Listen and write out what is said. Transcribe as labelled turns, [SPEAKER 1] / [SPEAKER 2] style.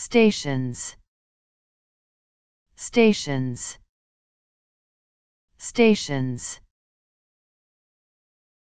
[SPEAKER 1] stations. Stations. Stations.